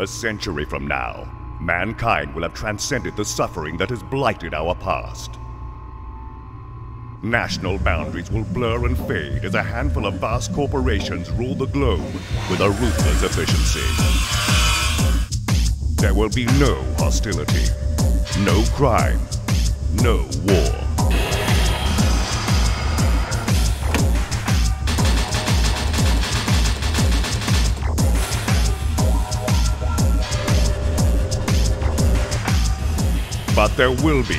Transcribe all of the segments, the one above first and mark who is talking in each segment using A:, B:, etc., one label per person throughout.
A: A century from now, mankind will have transcended the suffering that has blighted our past. National boundaries will blur and fade as a handful of vast corporations rule the globe with a ruthless efficiency. There will be no hostility, no crime, no war. But there will be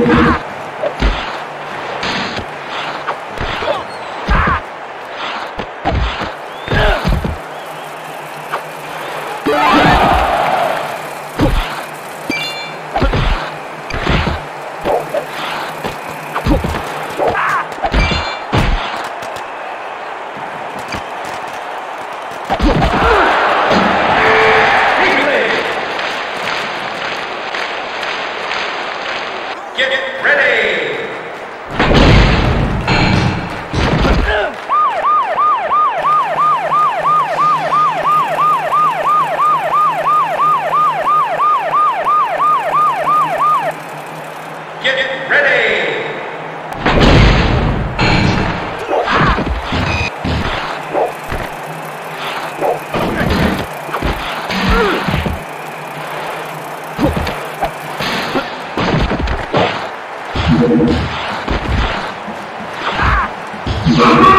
B: Get
C: Ah!